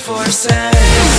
Join forces.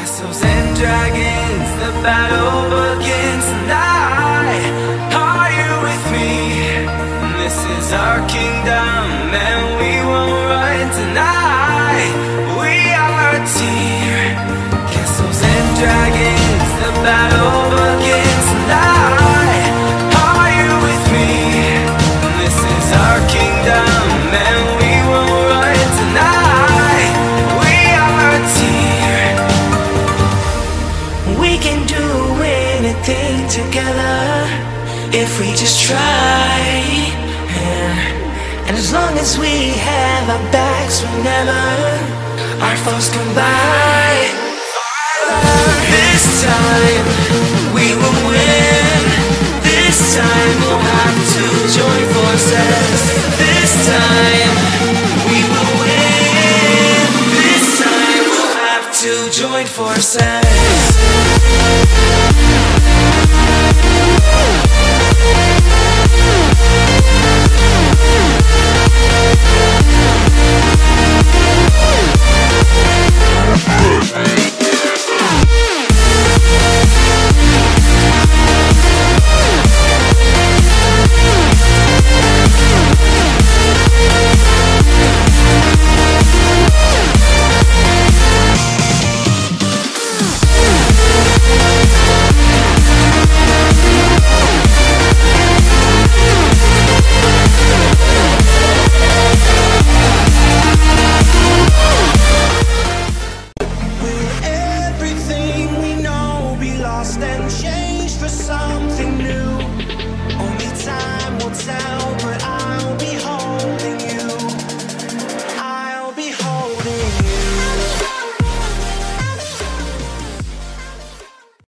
Castles and dragons, the battle begins tonight. Are you with me? This is our kingdom, and we won't run tonight. We are a team. Castles and dragons, the battle begins can do anything together if we just try. Yeah. And as long as we have our backs we'll never our come by, this time we will win. This time we'll have to join forces. This time we will win. This time we'll have to join forces.